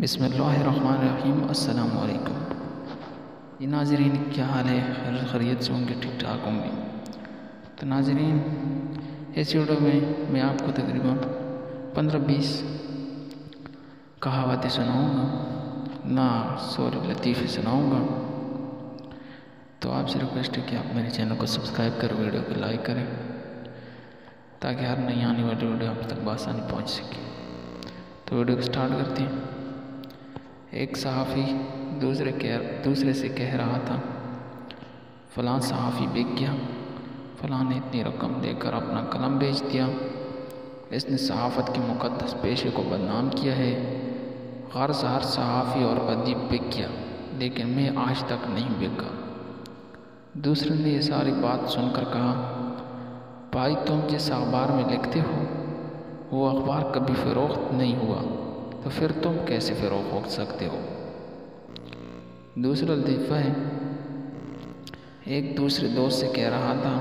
बिसमीम वालेकुम ये नाजरीन, क्या हाल है? खैर खरीत से होंगे ठीक ठाक होंगे। तो नाजरीन, इस वीडियो में मैं आपको तकरीबन पंद्रह बीस कहावतें सुनाऊँगा। ना सोर लतीफ़े सुनाऊँगा। तो आपसे रिक्वेस्ट है कि आप मेरे चैनल को सब्सक्राइब करें, वीडियो को लाइक करें, ताकि हर नई आने वाली वीडियो आप तक बसानी पहुँच सके। तो वीडियो को स्टार्ट करते हैं। एक सहाफ़ी दूसरे कह दूसरे से कह रहा था, फ़लाँ सहाफ़ी बिक गया, फ़लाँ ने इतनी रकम देकर अपना कलम बेच दिया। इसने सहाफ़त के मुक़दस पेशे को बदनाम किया है। गर्ज हर सहाफ़ी और अदीब बिक गया, लेकिन मैं आज तक नहीं बिका। दूसरे ने ये सारी बात सुनकर कहा, भाई तुम जिस अखबार में लिखते हो, वो अखबार कभी फ़रोख्त नहीं हुआ। तो फिर तुम कैसे फ़रोख हो सकते हो? दूसरा लतीफ़ा है। एक दूसरे दोस्त से कह रहा था,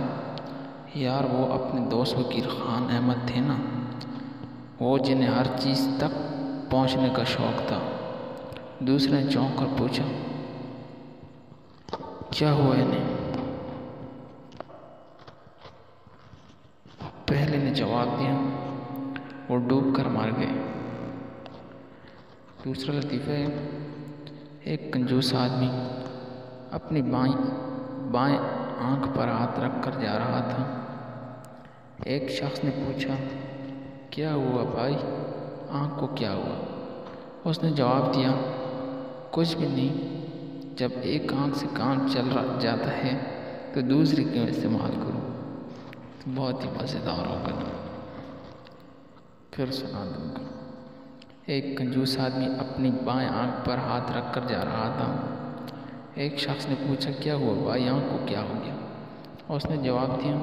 यार, वो अपने दोस्त वकील ख़ान अहमद थे ना? वो जिन्हें हर चीज़ तक पहुँचने का शौक़ था। दूसरे चौंक कर पूछा, क्या हुआ इन्हें? पहले ने जवाब दिया, वो डूब कर मर गए। दूसरा लतीफ़ा है। एक कंजूस आदमी अपनी बाई, बाएँ आँख पर हाथ रख कर जा रहा था। एक शख्स ने पूछा, क्या हुआ भाई? आँख को क्या हुआ? उसने जवाब दिया, कुछ भी नहीं। जब एक आँख से काम चल रहा, जाता है तो दूसरी क्यों इस्तेमाल करूँ। तो बहुत ही मज़ेदार होगा। फिर सुना दूँगा। एक कंजूस आदमी अपनी बाएँ आँख पर हाथ रख कर जा रहा था। एक शख्स ने पूछा, क्या हुआ बाएँ आँख को क्या हो गया? उसने जवाब दिया,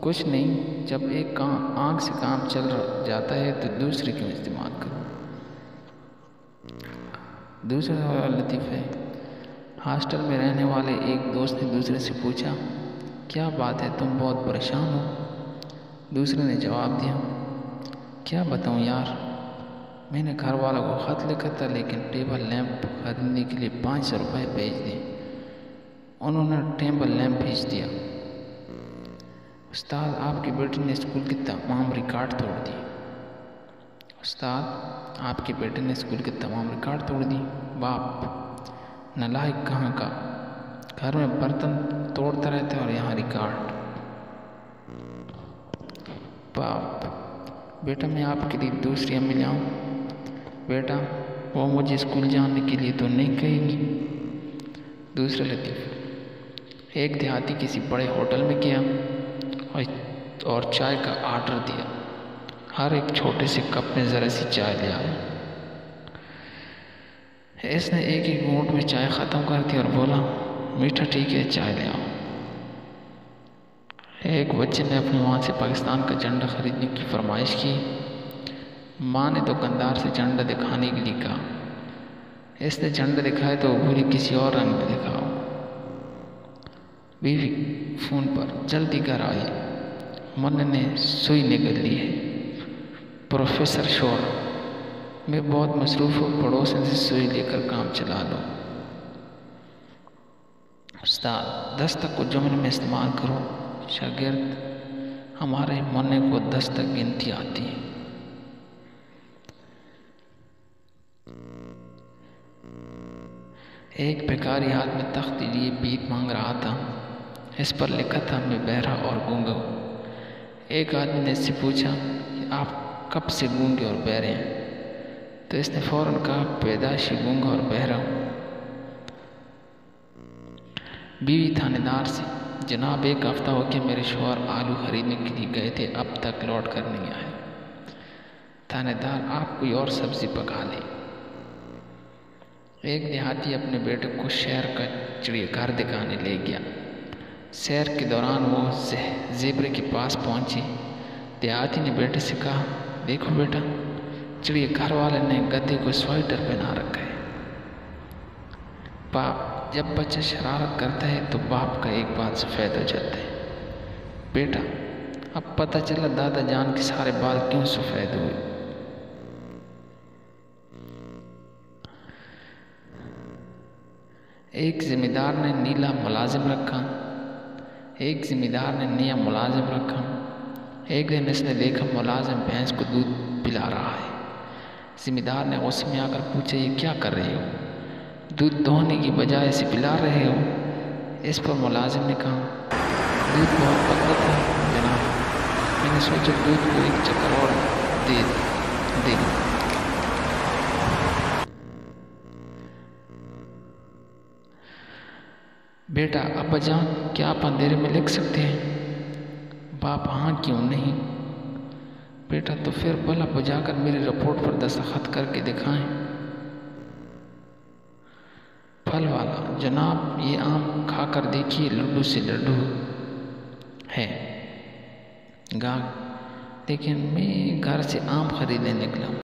कुछ नहीं, जब एक काम आँख से काम चल जाता है तो दूसरे क्यों इस्तेमाल करो? दूसरा सवाल लतीफ़ है, हॉस्टल में रहने वाले एक दोस्त ने दूसरे से पूछा, क्या बात है, तुम बहुत परेशान हो? दूसरे ने जवाब दिया, क्या बताऊँ यार मैंने घर वालों को ख़त लिखा था, लेकिन टेबल लैंप खरीदने के लिए पाँच सौ रुपये भेज दिए। उन्होंने टेबल लैंप भेज दिया। उस्ताद, आपकी बेटी ने स्कूल की तमाम रिकॉर्ड तोड़ दिए। उस्ताद, आपके बेटे ने स्कूल के तमाम रिकॉर्ड तोड़ दिए। बाप, नलायक कहाँ का? घर में बर्तन तोड़ते रहते और यहाँ रिकॉर्ड। बाप, बेटा, मैं आपके लिए दूसरी अम्मी ले आऊँ बेटा, वो मुझे स्कूल जाने के लिए तो नहीं कहेगी। दूसरा लतीफ़, एक देहाती किसी बड़े होटल में गया और चाय का आर्डर दिया। हर एक छोटे से कप में ज़रा सी चाय ले आया। इसने एक ही घूंट में चाय ख़त्म कर दी और बोला, मीठा ठीक है, चाय ले आओ। एक बच्चे ने अपनी माँ से पाकिस्तान का झंडा खरीदने की फरमाइश की। माँ ने दुकानदार से झंडा दिखाने के लिए कहा। इसने झंडा दिखाया तो भूरी किसी और रंग में दिखाओ। बीवी फ़ोन पर जल्दी घर आई। मन ने सुई निकल ली है। प्रोफेसर शोर, मैं बहुत मसरूफ़ हूँ पड़ोसन से सुई लेकर काम चला लो। उस्ताद, दस्तक को जुमले में इस्तेमाल करो। शागिर्द, हमारे मन को दस्तक गिनती आती है। एक भिखारी हाथ में तख्त लिए भीख मांग रहा था। इस पर लिखा था, मैं बहरा और गूँगा एक आदमी ने इससे पूछा कि आप कब से गूँगे और बहरे हैं? तो इसने फ़ौरन कहा पैदाशी गूँगा और बहरा हूँ। बीवी थानेदार से, जनाब, एक हफ़्ता हो गया मेरे शोहर आलू खरीदने के लिए गए थे, अब तक लौट कर नहीं आए। थानेदार, आप कोई और सब्ज़ी पका लें। एक देहाती अपने बेटे को शहर का चिड़ियाघर दिखाने ले गया। सैर के दौरान वो जेबरे के पास पहुँचे। देहाती ने बेटे से कहा, देखो बेटा, चिड़ियाघर वाले ने गधे को स्वेटर पहना रखा है। बाप, जब बच्चा शरारत करता है तो बाप का एक बात सफ़ेद हो जाता है। बेटा, अब पता चला दादा जान के सारे बाल क्यों सफ़ेद हुए? एक ज़िम्मेदार ने नीला मुलाजिम रखा, एक ज़िम्मेदार ने नया मुलाजिम रखा, एक दिन इसने देखा मुलाजिम भैंस को दूध पिला रहा है। ज़िम्मेदार ने गुस्से में आकर पूछा, ये क्या कर रहे हो? दूध दोहने की बजाय इसे पिला रहे हो? इस पर मुलाजिम ने कहा, दूध बहुत पतला था, जनाब। मैंने सोचा दूध को एक चक्कर और दे दे। बेटा, अब जान क्या आप अंधेरे में लिख सकते हैं? बाप हाँ क्यों नहीं? बेटा तो फिर भला बुझाकर मेरी रिपोर्ट पर दस्तखत करके दिखाएँ। फल वाला, जनाब, ये आम खाकर देखिए, लड्डू से लड्डू है। गा लेकिन मैं घर से आम खरीदने निकला